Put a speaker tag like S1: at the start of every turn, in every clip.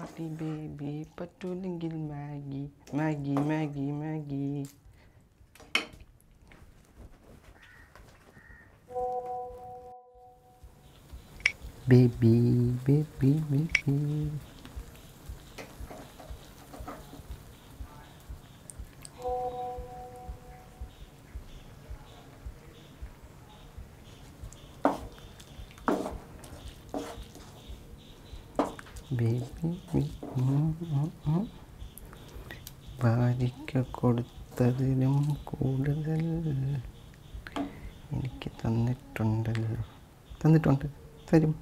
S1: papi baby patulungin Maggie Maggie Maggie Maggie baby baby baby. Baby ഭാര്യയ്ക്ക് കൊടുത്തതിനും കൂടുതൽ എനിക്ക് തന്നിട്ടുണ്ടല്ലോ തന്നിട്ടുണ്ട്. തരും.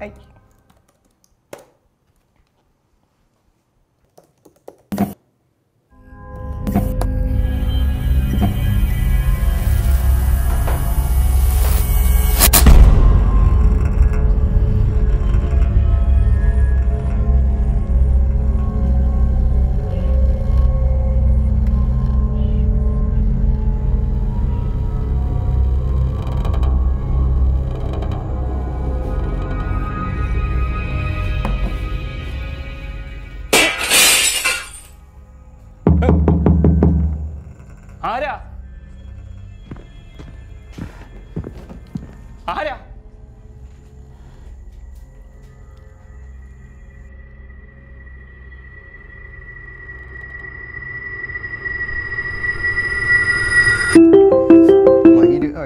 S1: ആ.
S2: ആരാ? ആരാ?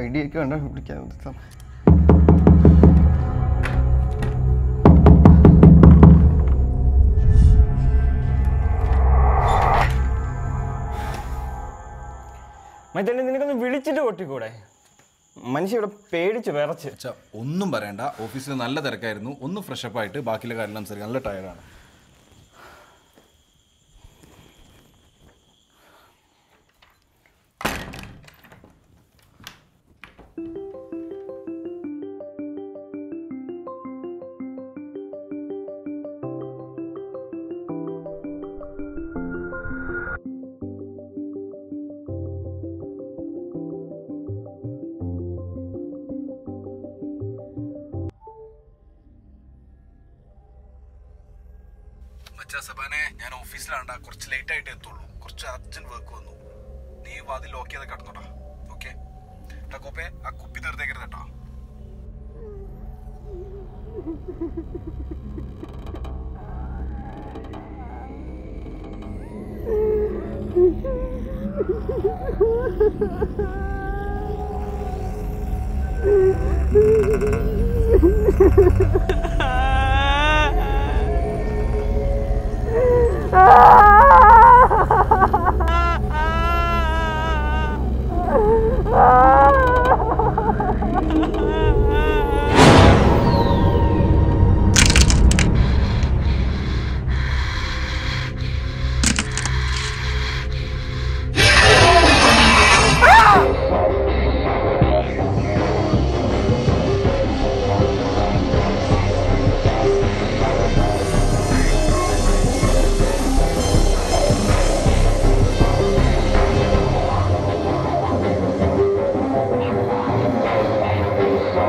S1: ഐഡിയൊക്കെ കണ്ടാ വിളിക്കാൻ
S2: മറ്റേ നിനക്കൊന്ന് വിളിച്ചിട്ട് പൊട്ടിക്കൂടെ? മനുഷ്യ ഇവിടെ പേടിച്ച് വിറച്ച്.
S3: ഒന്നും പറയണ്ട. ഓഫീസിൽ നല്ല തിരക്കായിരുന്നു. ഒന്ന് ഫ്രഷപ്പ് ആയിട്ട് ബാക്കിയുള്ള കാര്യം അനുസരിച്ച് നല്ല ടയർഡാണ് മച്ചാ സബാനെ ഞാൻ ഓഫീസിലാണ്ടാ. കുറച്ച് ലേറ്റ് ആയിട്ട് എത്തുള്ളൂ. കുറച്ച് അർജന്റ് വർക്ക് വന്നു. നീ വാതിൽ ലോക്ക് ചെയ്ത് കിടന്നോട്ടാ ഓക്കെ കോപ്പേ ആ കുപ്പി തീർത്തേക്കരുത് കേട്ടോ.
S4: 아! 아! 아!
S3: ആ